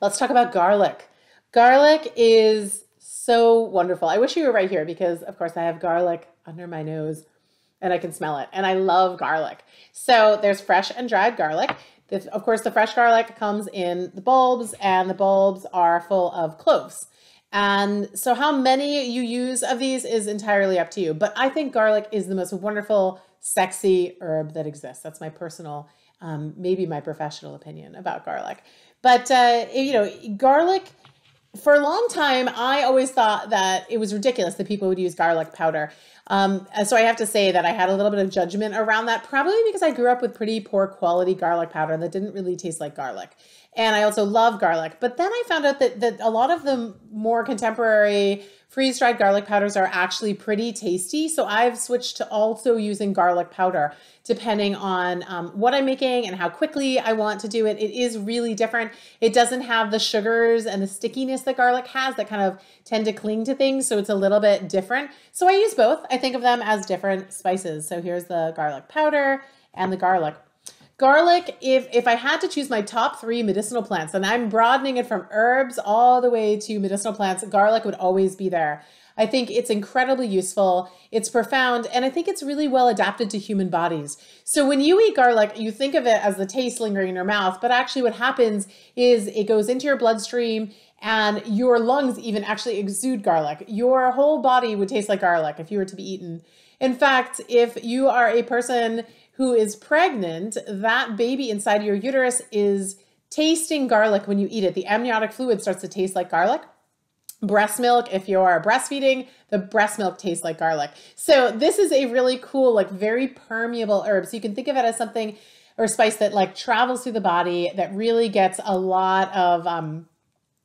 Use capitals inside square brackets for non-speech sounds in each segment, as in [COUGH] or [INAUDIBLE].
let's talk about garlic. Garlic is so wonderful. I wish you were right here because, of course, I have garlic under my nose and I can smell it. And I love garlic. So there's fresh and dried garlic. of course, the fresh garlic comes in the bulbs, and the bulbs are full of cloves. And so, how many you use of these is entirely up to you. But I think garlic is the most wonderful, sexy herb that exists. That's my personal, um, maybe my professional opinion about garlic. But, uh, you know, garlic for a long time, I always thought that it was ridiculous that people would use garlic powder. Um, so I have to say that I had a little bit of judgment around that, probably because I grew up with pretty poor quality garlic powder that didn't really taste like garlic. And I also love garlic. But then I found out that, that a lot of the more contemporary freeze dried garlic powders are actually pretty tasty. So I've switched to also using garlic powder depending on um, what I'm making and how quickly I want to do it. It is really different. It doesn't have the sugars and the stickiness that garlic has that kind of tend to cling to things. So it's a little bit different. So I use both. I think of them as different spices. So here's the garlic powder and the garlic. Garlic, if if I had to choose my top three medicinal plants, and I'm broadening it from herbs all the way to medicinal plants, garlic would always be there. I think it's incredibly useful. It's profound, and I think it's really well adapted to human bodies. So when you eat garlic, you think of it as the taste lingering in your mouth, but actually what happens is it goes into your bloodstream and your lungs even actually exude garlic. Your whole body would taste like garlic if you were to be eaten. In fact, if you are a person who is pregnant, that baby inside your uterus is tasting garlic when you eat it. The amniotic fluid starts to taste like garlic. Breast milk if you're breastfeeding the breast milk tastes like garlic. So this is a really cool like very permeable herb. So you can think of it as something or spice that like travels through the body that really gets a lot of um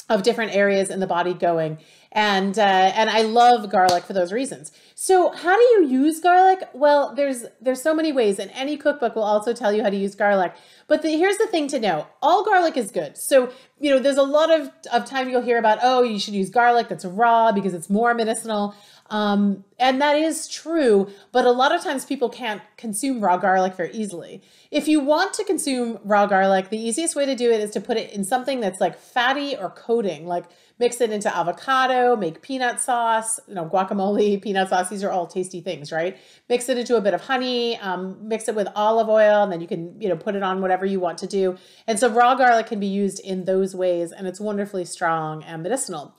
of different areas in the body going and uh, and I love garlic for those reasons. So how do you use garlic? Well, there's there's so many ways, and any cookbook will also tell you how to use garlic. But the, here's the thing to know: all garlic is good. So you know, there's a lot of of time you'll hear about, oh, you should use garlic that's raw because it's more medicinal. Um, and that is true, but a lot of times people can't consume raw garlic very easily. If you want to consume raw garlic, the easiest way to do it is to put it in something that's like fatty or coating, like mix it into avocado, make peanut sauce, you know, guacamole, [LAUGHS] peanut sauce. These are all tasty things, right? Mix it into a bit of honey, um, mix it with olive oil, and then you can, you know, put it on whatever you want to do. And so raw garlic can be used in those ways, and it's wonderfully strong and medicinal.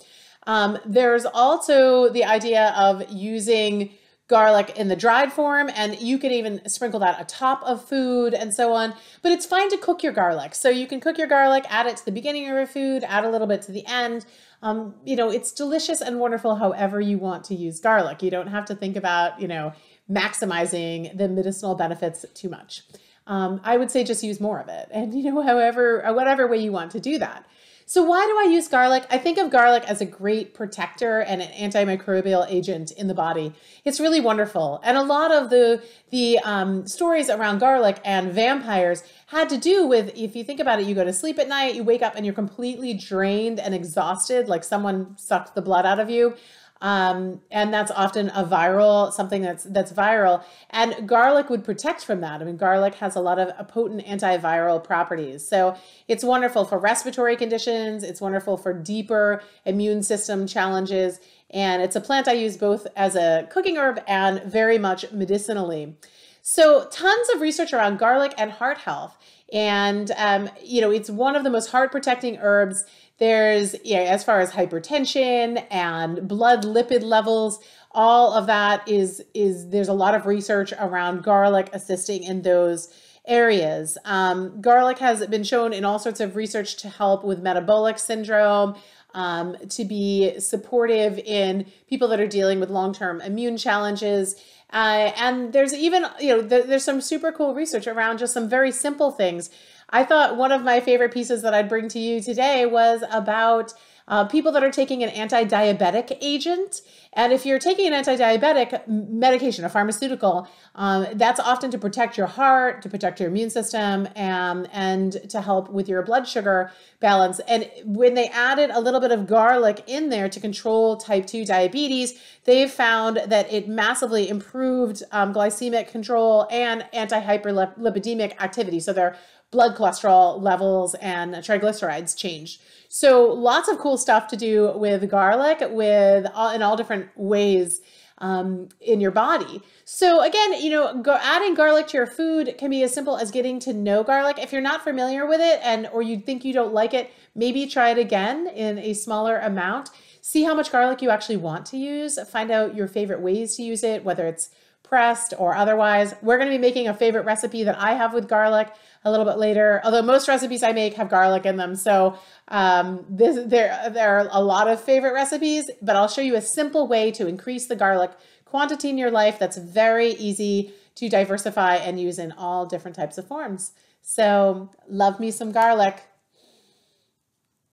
Um, there's also the idea of using garlic in the dried form and you can even sprinkle that atop of food and so on. But it's fine to cook your garlic. So you can cook your garlic add it to the beginning of your food add a little bit to the end. Um, you know it's delicious and wonderful however you want to use garlic. You don't have to think about you know maximizing the medicinal benefits too much. Um, i would say just use more of it. And you know however whatever way you want to do that so why do I use garlic? I think of garlic as a great protector and an antimicrobial agent in the body. It's really wonderful. And a lot of the, the um, stories around garlic and vampires had to do with, if you think about it, you go to sleep at night, you wake up and you're completely drained and exhausted, like someone sucked the blood out of you. Um, and that's often a viral something that's that's viral. And garlic would protect from that. I mean garlic has a lot of potent antiviral properties. So it's wonderful for respiratory conditions. It's wonderful for deeper immune system challenges. And it's a plant i use both as a cooking herb and very much medicinally. So tons of research around garlic and heart health and um, you know it's one of the most heart protecting herbs there's, as far as hypertension and blood lipid levels, all of that is is there's a lot of research around garlic assisting in those areas. Um, garlic has been shown in all sorts of research to help with metabolic syndrome, um, to be supportive in people that are dealing with long-term immune challenges. Uh, and there's even, you know, th- there's some super cool research around just some very simple things I thought one of my favorite pieces that I'd bring to you today was about uh, people that are taking an anti diabetic agent. And if you're taking an anti diabetic medication, a pharmaceutical, um, that's often to protect your heart, to protect your immune system, and, and to help with your blood sugar balance. And when they added a little bit of garlic in there to control type 2 diabetes, they found that it massively improved um, glycemic control and anti hyperlipidemic activity. So they're blood cholesterol levels and triglycerides change. So lots of cool stuff to do with garlic with all, in all different ways um, in your body. So again, you know, go, adding garlic to your food can be as simple as getting to know garlic. If you're not familiar with it and or you think you don't like it, maybe try it again in a smaller amount. See how much garlic you actually want to use. Find out your favorite ways to use it, whether it's pressed or otherwise. We're going to be making a favorite recipe that I have with garlic a little bit later. Although most recipes I make have garlic in them, so um, this, there there are a lot of favorite recipes. But I'll show you a simple way to increase the garlic quantity in your life that's very easy to diversify and use in all different types of forms. So love me some garlic.